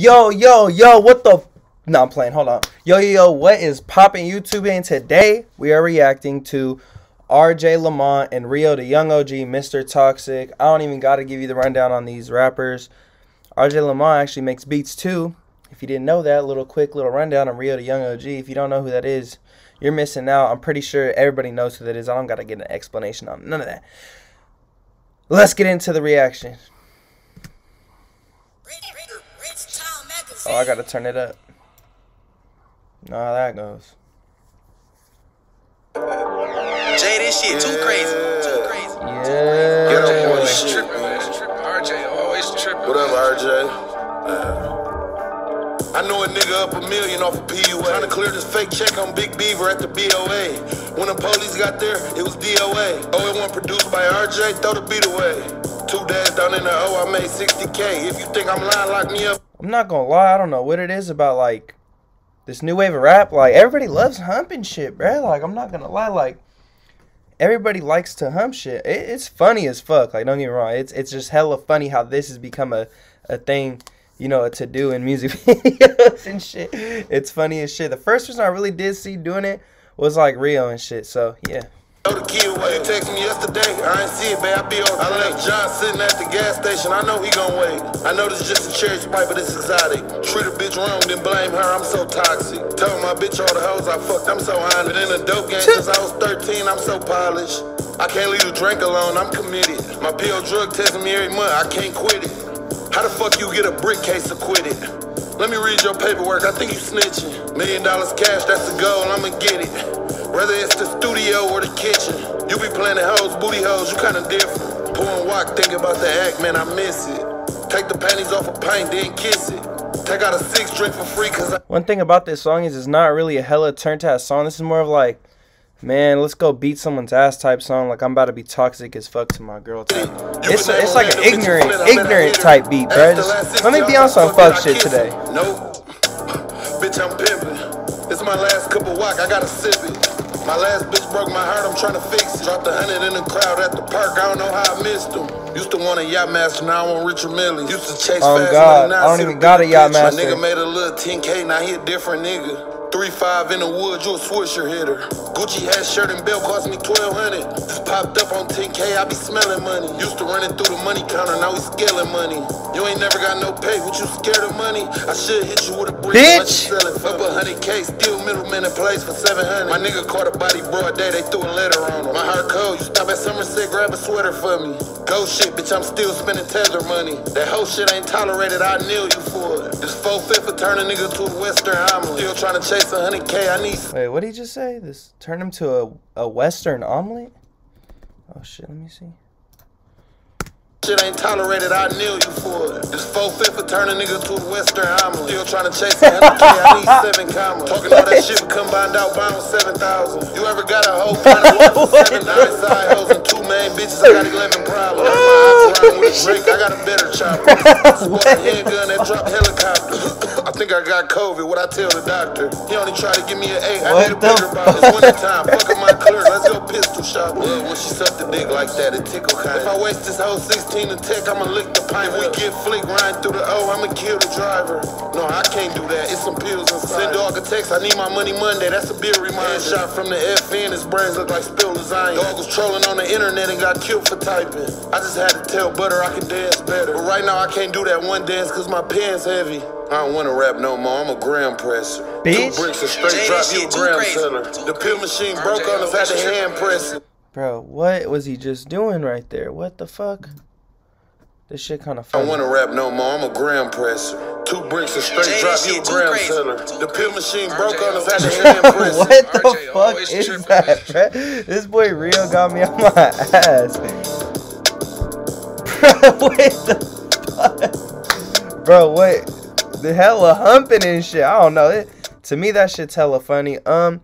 Yo, yo, yo, what the? No, I'm playing. Hold on. Yo, yo, yo, what is popping YouTube? And today we are reacting to RJ Lamont and Rio, Da Yung OG, Mr. Toxic. I don't even got to give you the rundown on these rappers. RJ Lamont actually makes beats too. If you didn't know that, little quick little rundown on Rio, Da Yung OG. If you don't know who that is, you're missing out. I'm pretty sure everybody knows who that is. I don't got to get an explanation on none of that. Let's get into the reaction. Oh, I gotta turn it up. No, how that goes. Jay, this shit too crazy. Too crazy. Yeah. Get RJ up, always boy. tripping. Always. RJ always tripping. What up, RJ? Uh, I know a nigga up a million off a PUA. Trying to clear this fake check on Big Beaver at the BOA. When the police got there, it was DOA. Oh, it wasn't produced by RJ, throw the beat away. Two days down in the O, I made 60K. If you think I'm lying, lock me up. I'm not gonna lie, I don't know what it is about like this new wave of rap. Like everybody loves humping shit, bruh. Like I'm not gonna lie, like everybody likes to hump shit. It, it's funny as fuck. Like don't get me wrong, it's it's just hella funny how this has become a a thing. You know, to do in music videos and shit. It's funny as shit. The first person I really did see doing it was like Rio and shit. So yeah. Throw the key away. You text me yesterday, I ain't see it, babe. I be on. I left John sitting at the gas station. I know he gon' wait. I know this is just a cherry sprite, but it's exotic. Treat a bitch wrong, then blame her. I'm so toxic. Tell my bitch all the hoes I fucked. I'm so honest. In a dope game since I was 13. I'm so polished. I can't leave the drink alone. I'm committed. My PO drug testing me every month. I can't quit it. How the fuck you get a brick case acquitted? Let me read your paperwork. I think you snitching. Million dollars cash, that's the goal. I'ma get it. Whether it's the studio or the kitchen, you be playing the hoes, booty hoes, you kinda different. Pouring walk, think about the act, man, I miss it. Take the panties off a pint, then kiss it. Take out a six drink for free, cause I One thing about this song is it's not really a hella turn ass song. This is more of like, man, let's go beat someone's ass type song. Like I'm about to be toxic as fuck to my girl. Type. It's it's like an ignorant ignorant type beat, bro. Just, let me be on some fuck shit today. Nope. Bitch, I'm pimping. It's my last cup of walk, I gotta sip it. My last bitch broke my heart, I'm trying to fix it. Dropped a hundred in the crowd at the park, I don't know how I missed them. Used to want a yacht master, now I want Richard Mille. Used to chase Oh, fast God, money, now I don't even got a yacht master. My nigga made a little 10K, now he a different nigga. Three five in the woods, you a swisher hitter. Gucci hat, shirt, and belt cost me 1200 Just popped up on 10K, I be smelling money. Used to running through the money counter, now we scaling money. You ain't never got no pay, what you scared of money? I should hit you with a brick, Bitch! sell it up a hundred K, still middleman in place for 700 My nigga caught a body broad day, they threw a letter on him. My heart cold, you stop at Somerset, grab a sweater for me. Go shit, bitch, I'm still spending tether money. That whole shit ain't tolerated, I kneel you for it. This 4 for turn a nigga to a Western omelet. Still trying to chase a hundred K, I need Wait, what did he just say? This turn him to a a western omelet? Oh shit, let me see. Shit ain't tolerated, I kneel you for it. This 4 for turn a nigga to a Western omelet. Still trying to chase a hundred K, I need seven commas. Talking all that shit, combined out, with 7,000. You ever got a whole trying to walk for seven nine side hoes and main bitches? I got 11 problems. My eyes around with a Drake, I got a better chopper. Sport a handgun that drop helicopter. I think I got COVID, what I tell the doctor. He only tried to give me an eight, I What need a the bigger bottle. It's winter time, fuck up my clear, let's go pistol shop. Love when she sucked the dick like that, it tickle kind. If I waste this whole 16 in tech, I'ma lick the pipe. We get flick, grind through the O, I'ma kill the driver. No, I can't do that, it's some pills inside. Send dog a text, I need my money Monday, that's a bill reminder. Shot from the FN, his brains look like spilled lasagna. Dog was trolling on the internet and got killed for typing. I just had to tell Butter I can dance better. But right now I can't do that one dance cause my pen's heavy. I don't wanna rap no more, I'm a gram presser. Bitch. Two bricks and straight drop, you a too gram crazy. seller. Too The pill crazy. machine broke on us, had to always hand tripping. press it. Bro, what was he just doing right there? What the fuck? This shit kind of I don't wanna rap no more, I'm a gram presser. Two bricks and straight Jay, drop, you a gram crazy. seller. The pill machine RJ broke on us, had to always hand press what it. the fuck is tripping. that, bruh? This boy Rio got me on my ass. Bro, what the fuck? Bro, what? The hella humping and shit. I don't know. It, to me, that shit's hella funny. Um,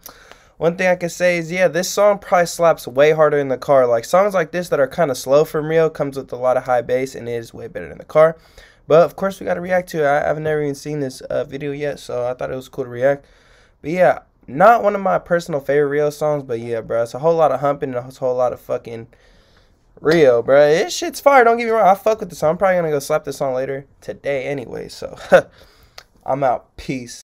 one thing I can say is, yeah, this song probably slaps way harder in the car. Like songs like this that are kind of slow from Rio comes with a lot of high bass and it is way better in the car. But of course, we got to react to it. I, I've never even seen this uh, video yet, so I thought it was cool to react. But yeah, not one of my personal favorite Rio songs, but yeah, bro, it's a whole lot of humping and a whole lot of fucking Rio, bro. This shit's fire. Don't get me wrong. I fuck with this song. I'm probably gonna go slap this song later today, anyway. So I'm out. Peace.